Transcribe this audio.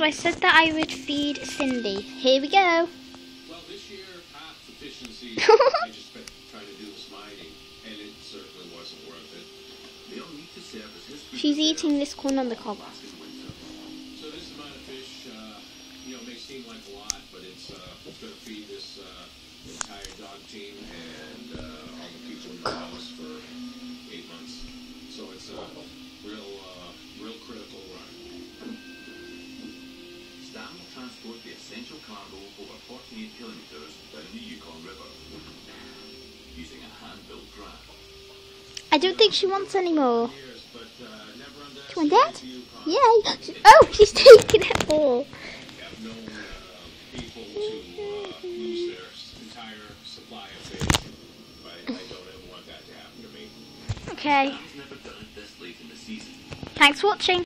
so I said that I would feed Cindy. Here we go. Well, this year, half efficiency, I just spent trying to do this mining, and it certainly wasn't worth it. They'll need to serve as his She's eating this corn on the cob. So this amount of fish, uh, you know, may seem like a lot, but it's, uh, it's going to feed this uh, entire dog team and uh, all the people in the house for eight months. So it's a real, uh, transport the essential cargo over 48 kilometres down the Yukon River using a hand-built draft. I don't think she wants any more. But uh, on, Dad. underestimate. Yay! Oh, she's taking it all. have known people to lose their s- entire supply of fish. I, I don't ever want that to happen to me. Okay. Stan's never done it this late in the season. Thanks for watching.